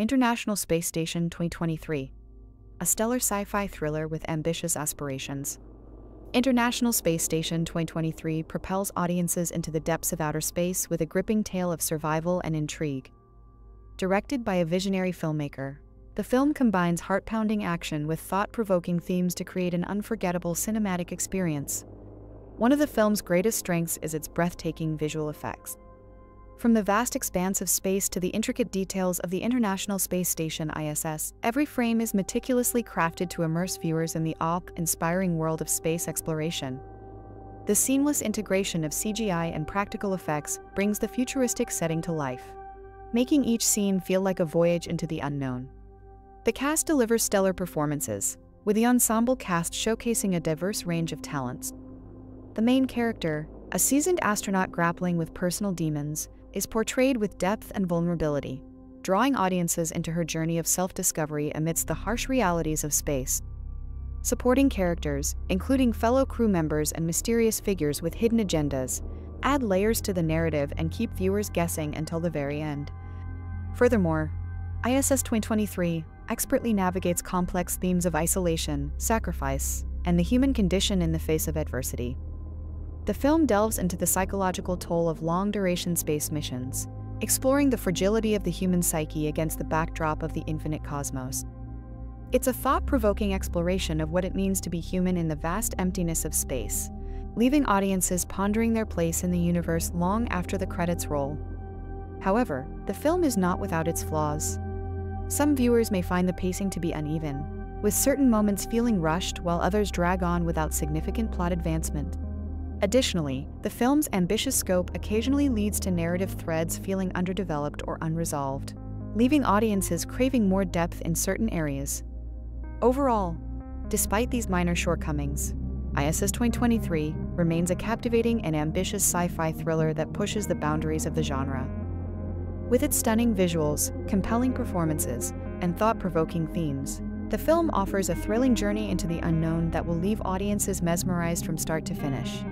International Space Station 2023, a stellar sci fi thriller with ambitious aspirations. International Space Station 2023 propels audiences into the depths of outer space with a gripping tale of survival and intrigue. Directed by a visionary filmmaker, the film combines heart pounding action with thought provoking themes to create an unforgettable cinematic experience. One of the film's greatest strengths is its breathtaking visual effects. From the vast expanse of space to the intricate details of the International Space Station ISS, every frame is meticulously crafted to immerse viewers in the awe-inspiring world of space exploration. The seamless integration of CGI and practical effects brings the futuristic setting to life, making each scene feel like a voyage into the unknown. The cast delivers stellar performances, with the ensemble cast showcasing a diverse range of talents. The main character, a seasoned astronaut grappling with personal demons, is portrayed with depth and vulnerability, drawing audiences into her journey of self discovery amidst the harsh realities of space. Supporting characters, including fellow crew members and mysterious figures with hidden agendas, add layers to the narrative and keep viewers guessing until the very end. Furthermore, ISS 2023 expertly navigates complex themes of isolation, sacrifice, and the human condition in the face of adversity. The film delves into the psychological toll of long duration space missions, exploring the fragility of the human psyche against the backdrop of the infinite cosmos. It's a thought provoking exploration of what it means to be human in the vast emptiness of space, leaving audiences pondering their place in the universe long after the credits roll. However, the film is not without its flaws. Some viewers may find the pacing to be uneven, with certain moments feeling rushed while others drag on without significant plot advancement. Additionally, the film's ambitious scope occasionally leads to narrative threads feeling underdeveloped or unresolved, leaving audiences craving more depth in certain areas. Overall, despite these minor shortcomings, ISS 2023 remains a captivating and ambitious sci fi thriller that pushes the boundaries of the genre. With its stunning visuals, compelling performances, and thought provoking themes, the film offers a thrilling journey into the unknown that will leave audiences mesmerized from start to finish.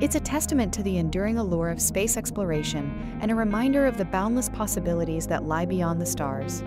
It's a testament to the enduring allure of space exploration and a reminder of the boundless possibilities that lie beyond the stars.